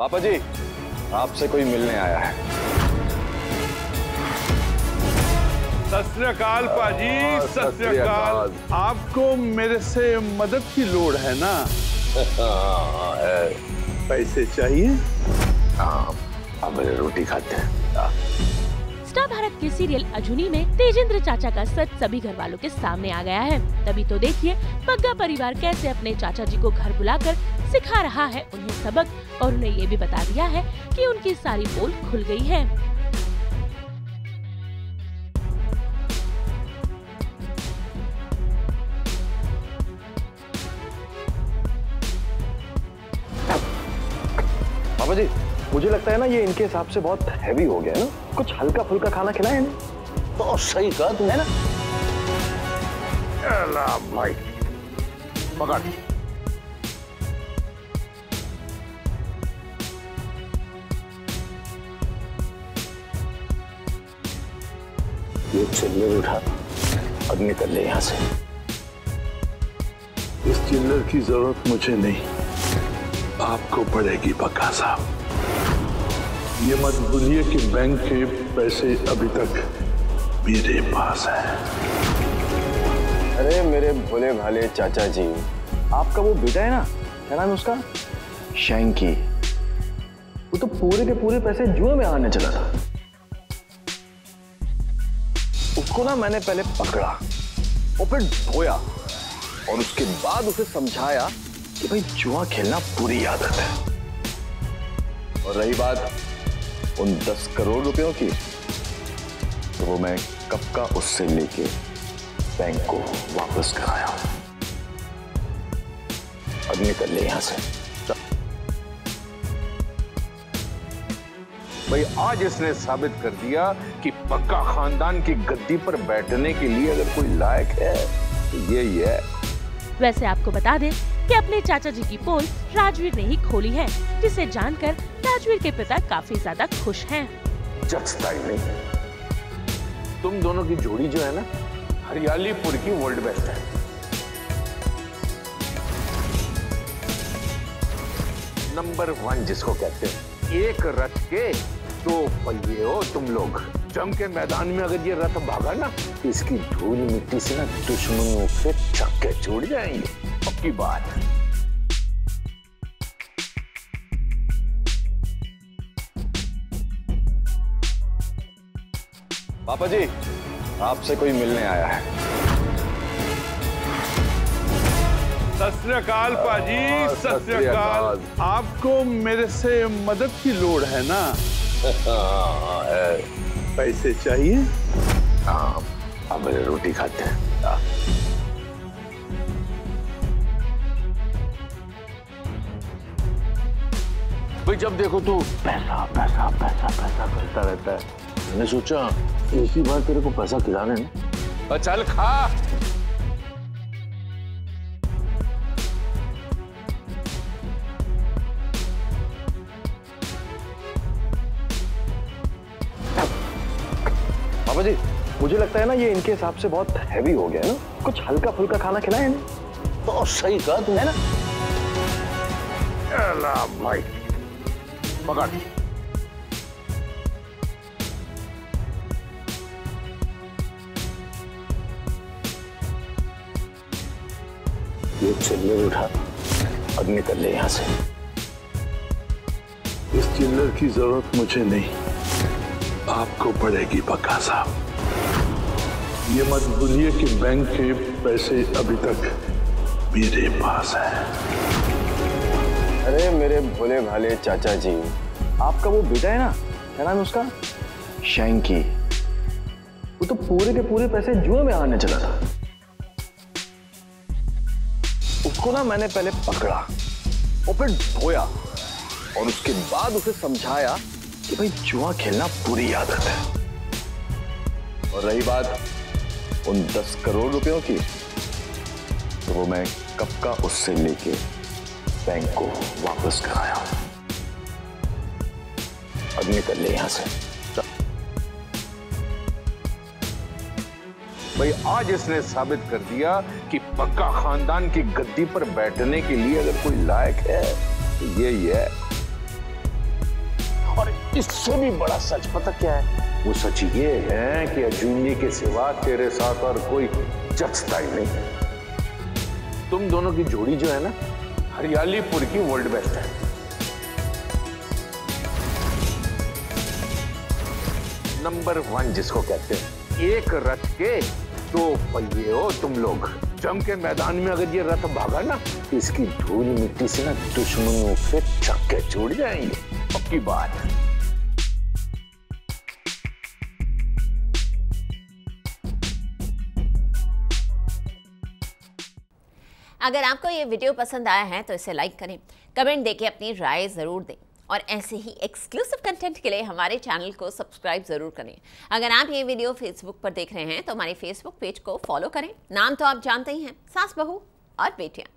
पापा जी आपसे कोई मिलने आया है। सत्यकाल पाजी सत्यकाल आपको मेरे से मदद की लोड़ है ना? पैसे चाहिए? हाँ अब मेरे रोटी खाते हैं। स्टार भारत के सीरियल अजुनी में तेजेंद्र चाचा का सच सभी घर वालों के सामने आ गया है। तभी तो देखिए पग्गा परिवार कैसे अपने चाचा जी को घर बुलाकर सिखा रहा है उन्हें सबक, और उन्हें ये भी बता दिया है कि उनकी सारी पोल खुल गई है। पापा जी मुझे लगता है ना ये इनके हिसाब से बहुत हैवी हो गया है ना। कुछ हल्का फुल्का खाना खिलाए इन्हें। तो सही कहा तुमने ना? भाई। पकड़। ये चिल्लर उठा। अब निकल ले यहाँ से। इस चिल्लर की ज़रूरत मुझे नहीं। आपको पड़ेगी पक्का साहब। ये मत भूलिए कि बैंक के पैसे अभी तक मेरे पास है। अरे मेरे भोले भाले चाचा जी आपका वो बेटा है ना? क्या नाम है उसका? शैंकी। वो तो पूरे के पूरे पैसे जुए में आने चला था। उसको ना मैंने पहले पकड़ा और फिर धोया और उसके बाद उसे समझाया कि भाई जुआ खेलना बुरी आदत है। और रही बात उन दस करोड़ रुपयों की तो वो मैं कब का उससे लेके बैंक को वापस कराया अब निकल ले यहाँ से। भाई, आज इसने साबित कर दिया कि पक्का खानदान की गद्दी पर बैठने के लिए अगर कोई लायक है तो ये ही है। वैसे आपको बता दें कि अपने चाचा जी की पोल राजवीर ने ही खोली है, जिसे जानकर राजवीर के पिता काफ़ी ज़्यादा खुश हैं। नहीं। तुम दोनों की जोड़ी जो है ना, हरियालीपुर की वर्ल्ड बेस्ट है। नंबर वन जिसको कहते हैं, एक रथ के दो पहिए हो तुम लोग। जम के मैदान में अगर ये रथ भागा ना तो इसकी धूल मिट्टी से ना दुश्मनों के चक्के छूट जाएँगे। पक्की बात पापा जी आपसे कोई मिलने आया है? सत श्रीकाल पाजी सत श्रीकाल आपको मेरे से मदद की लोड़ है ना? पैसे चाहिए? हाँ अब मेरे रोटी खाते हैं। भाई जब देखो तो पैसा पैसा पैसा पैसा करता रहता है। मैंने सोचा एक ही बार तेरे को पैसा खिलाने ना चल खा। पापा जी, मुझे लगता है ना ये इनके हिसाब से बहुत हैवी हो गया है ना। कुछ हल्का फुल्का खाना खिलाए। इन्हें तो सही कहा तुमने ना। भाई। पकड़। ये चिल्लर उठा। अब निकल ले यहाँ से। इस चिल्लर की ज़रूरत मुझे नहीं। आपको पड़ेगी पक्का साहब ये मत भूलिए कि बैंक के पैसे अभी तक मेरे पास है। अरे मेरे भोले भाले चाचा जी आपका वो बेटा है ना? क्या नाम है उसका? शैंकी। वो तो पूरे के पूरे पैसे जुए में हारने चला था। उसको ना मैंने पहले पकड़ा और फिर धोया और उसके बाद उसे समझाया कि भाई जुआ खेलना पूरी आदत है। और रही बात उन दस करोड़ रुपयों की तो वो मैं कब का उससे लेके बैंक को वापस कराया। अब निकल ले यहाँ से। भाई, आज इसने साबित कर दिया कि पक्का खानदान की गद्दी पर बैठने के लिए अगर कोई लायक है तो ये ही है। इससे भी बड़ा सच पता क्या है? वो सच ये है कि अजूनी के सिवा तेरे साथ और कोई जचता ही नहीं तुम दोनों की जोड़ी जो है ना, हरियालीपुर की वर्ल्ड बेस्ट है। नंबर वन जिसको कहते हैं, एक रथ के दो पहिए हो तुम लोग। जम के मैदान में अगर ये रथ भागा ना तो इसकी धूल मिट्टी से ना दुश्मनों के चक्के छूट जाएँगे। पक्की बात। अगर आपको ये वीडियो पसंद आया है तो इसे लाइक करें कमेंट देके अपनी राय ज़रूर दें, और ऐसे ही एक्सक्लूसिव कंटेंट के लिए हमारे चैनल को सब्सक्राइब ज़रूर करें। अगर आप ये वीडियो फेसबुक पर देख रहे हैं तो हमारे फेसबुक पेज को फॉलो करें। नाम तो आप जानते ही हैं, सास बहू और बेटियाँ।